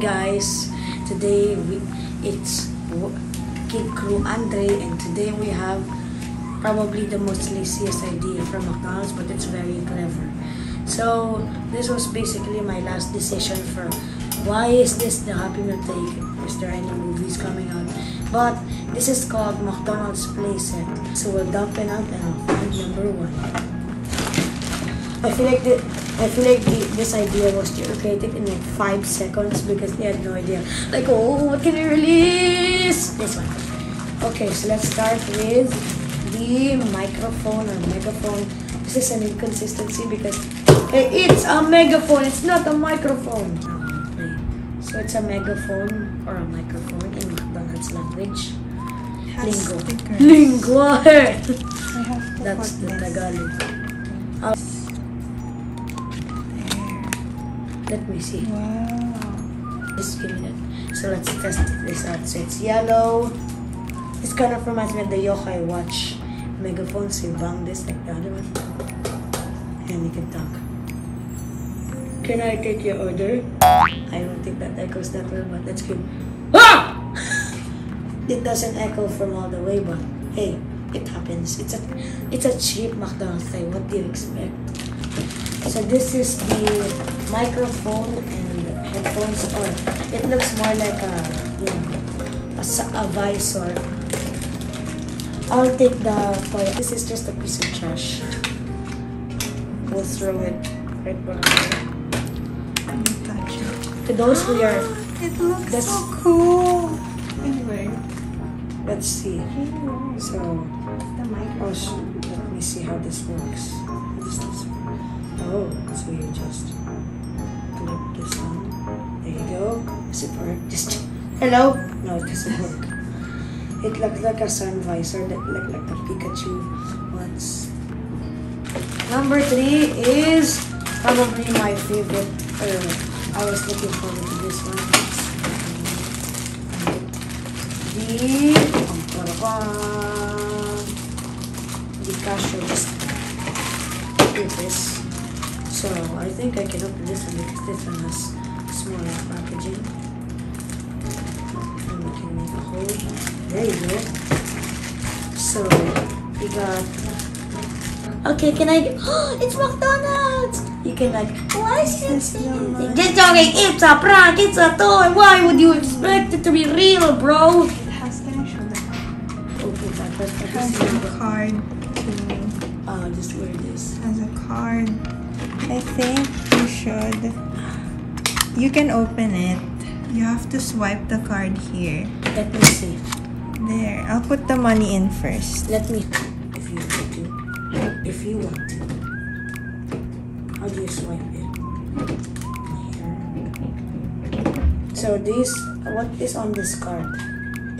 Guys, today we it's Kid Crew Andre and today we have probably the most laziest idea from McDonald's but it's very clever. So this was basically my last decision for why is this the Happy Meal take? Is there any movies coming out? But this is called McDonald's Playset. So we'll dump it out and I'll find number one. I feel like the, I feel like the, this idea was created in like five seconds because they had no idea. Like, oh, what can we release? This one. Okay, so let's start with the microphone or megaphone. This is an inconsistency because hey, it's a megaphone. It's not a microphone. So it's a megaphone or a microphone in McDonald's language. Lingo. stickers. Lingo. I have to That's the Tagalog. Uh, let me see. Wow. Just give me that. So let's test this out. So it's yellow. This kind of reminds me of the Yokai watch. Megaphone, so you bang this like the other one. And you can talk. Can I take your order? I don't think that echoes that well, but that's good. Ah! it doesn't echo from all the way, but hey, it happens. It's a it's a cheap McDonald's thing. What do you expect? So this is the microphone and headphones, or it looks more like a you know a, a visor. I'll take the toy. This is just a piece of trash. We'll throw it right back. Let me touch. To those who are, ah, It looks That's- so cool. Anyway. let's see. So The microphone. Oh, let me see how this works. How does this work? Oh, so you just clip this on. There you go. Does it work? Just hello? No, it doesn't work. It looks like a sun visor, that like like the Pikachu ones. Number three is probably my favorite. Or I was looking forward to this one. The um, the cashew just do this. So I think I can open this one because this one has smaller packaging. And we can make a hole. There you go. So we got Okay, can I Oh, it's McDonald's! You can like why is it This is number- Just joking, it's a prank, it's a toy. Why would you expect it to be real, bro? It has, I show the Okay, that, that, It that has is a card to uh, just wear this. has a card. I think you should. You can open it. You have to swipe the card here. Let me see. There. I'll put the money in first. Let me, if you want to, if you want to. How do you swipe it? Here. So this, what is on this card?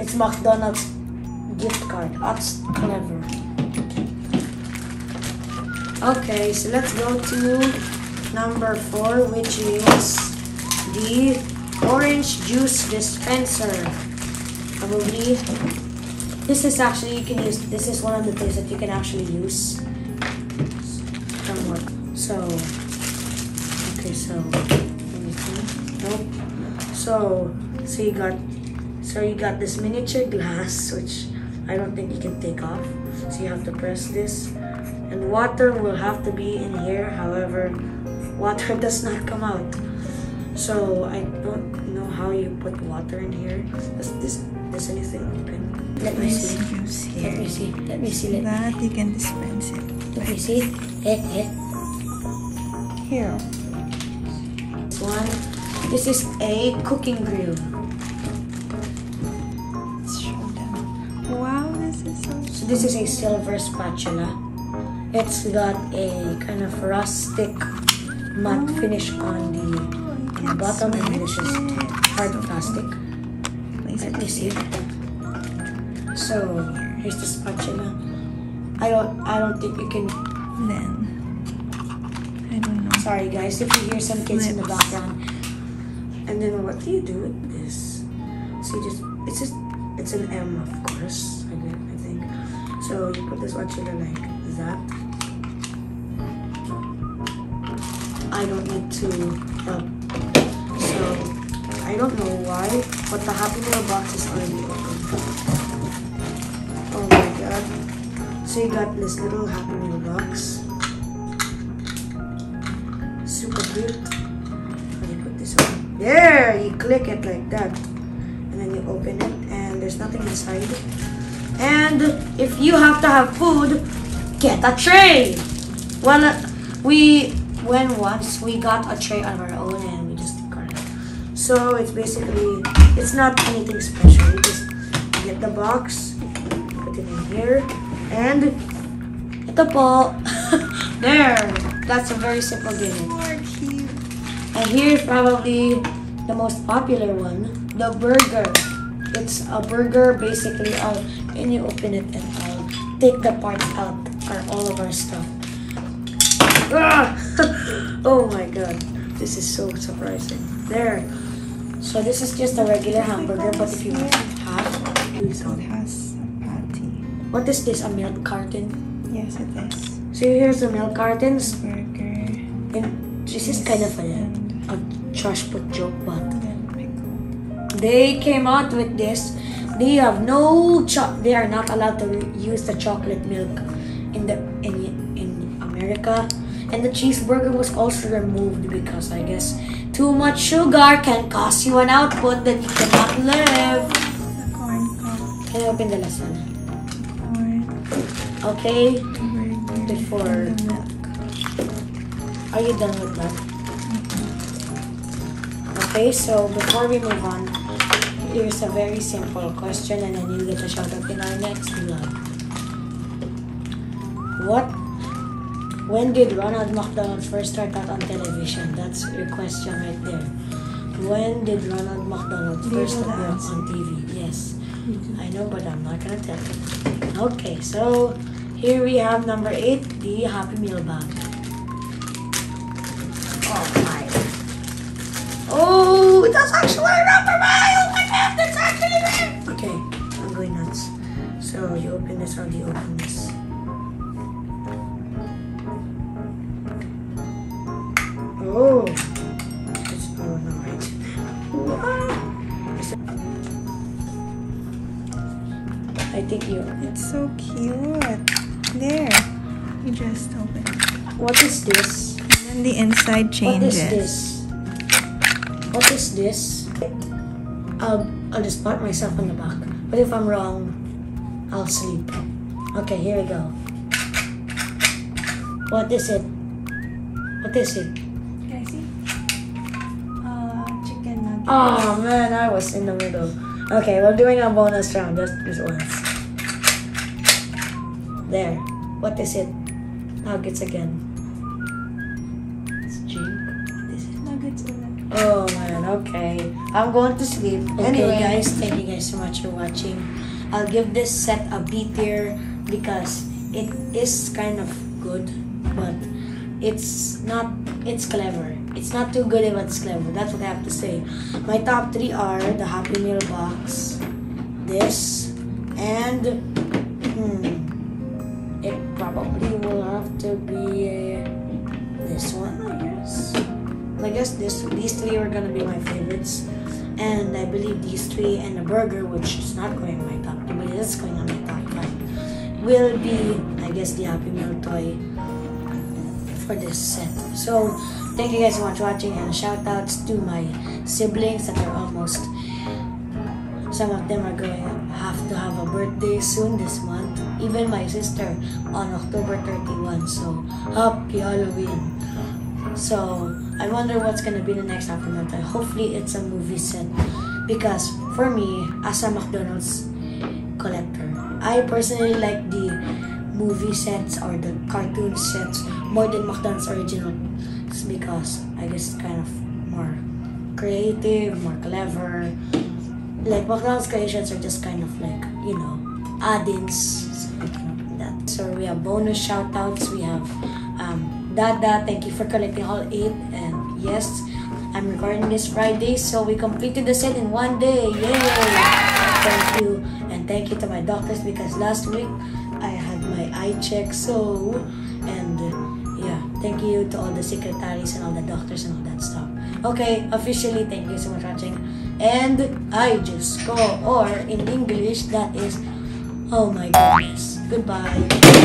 It's McDonald's gift card. That's clever. Okay, so let's go to number four, which is the orange juice dispenser. Probably this is actually you can use. This is one of the things that you can actually use. Somewhat. So okay, so. Nope. So so you got so you got this miniature glass which I don't think you can take off. So you have to press this, and water will have to be in here. However, water does not come out. So I don't know how you put water in here. Does this does anything open? Let me see. Let me see. Let me see. Let me, That you can dispense it. let me see. Eh, eh. Here. One. This is a cooking grill. Let's show them. Wow, this is so So this is a silver spatula. It's got a kind of rustic matte finish on the, on the bottom and this is hard plastic. Let me see. So here's the spatula. I don't I don't think you can Then. I don't know. sorry guys if you hear some kids in the background. And then what do you do with this? So you just it's just it's an M of course, I I think. So you put this spatula like that. I don't need to help. So I don't know why, but the Happy Meal box is already open. Oh my god. So you got this little Happy Meal box. Super cute. Let me put this on. There! You click it like that. And then you open it and there's nothing inside. And if you have to have food, get a tray! Well, uh, we, when once, we got a tray on our own and we just got it. So it's basically, it's not anything special. You just get the box, put it in here, and the po. there! That's a very simple game. More cute. And here's probably the most popular one, the burger. It's a burger basically I'll and you open it and I'll take the parts out or all of our stuff. Ah! oh my god. This is so surprising. There. So this is just a regular hamburger, but if you have It has a patty. what is this? A milk carton? Yes, it is. So here's the milk cartons. Burger And this is kind of a, a trash put joke, but they came out with this. They have no cho- They are not allowed to use the chocolate milk in the in in America, and the cheeseburger was also removed because I guess too much sugar can cause you an output that you cannot live. The corn cup. Can you open the last one? Corn. Okay. Before-. Are you done with that? Okay, so before we move on, here's a very simple question and then you get a shout out in our next vlog. What when did Ronald McDonald first start out on television? That's your question right there. When did Ronald McDonald first appear on TV? Yes. Mm-hmm. I know, but I'm not gonna tell you. Okay, so here we have number eight, the Happy Meal bag. Oh my. Oh, that's actually rubber band! Oh my god, that's actually there! Okay, I'm going nuts. So you open this or do you open this? I think you. It's so cute. There. You just open it. What is this? And then the inside changes. is this? What is this? I'll, I'll just pat myself on the back. But if I'm wrong, I'll sleep. Okay, here we go. What is it? What is it? Can I see? Uh, chicken nuggets. Oh man, I was in the middle. Okay, we're doing a bonus round just this once. There. What is it? Nuggets again. It's drink. What is? Nuggets ulit. Oh man, okay. I'm going to sleep. Anyway, guys, thank you guys so much for watching. I'll give this set a B tier because it is kind of good, but it's not. It's clever. It's not too good, but it's clever. That's what I have to say. My top three are the Happy Meal box, this, and hmm, it probably will have to be uh, this one, I guess. I guess this these three are gonna be my favorites, and I believe these three and the burger, which is not going on my top two, but it is going on my top five, will be I guess the Happy Meal toy for this set. So thank you guys so much for watching, and shout outs to my siblings that are almost. Some of them are going to have to have a birthday soon this month. Even my sister on October 31. So happy Halloween. So I wonder what's gonna be the next Happy Meal. Hopefully it's a movie set. Because for me, as a McDonald's collector, I personally like the movie sets or the cartoon sets more than McDonald's original because I guess it's kind of more creative, more clever. Like McDonald's creations are just kind of like, you know, add-ins. So, that. so we have bonus shout outs. We have um, Dada, thank you for collecting all eight. And yes, I'm recording this Friday, so we completed the set in one day. Yay! Thank you. And thank you to my doctors because last week I had my eye check. So, and uh, yeah, thank you to all the secretaries and all the doctors and all that stuff. Okay, officially, thank you so much for watching. And I just go, or in English, that is, oh my goodness. Goodbye.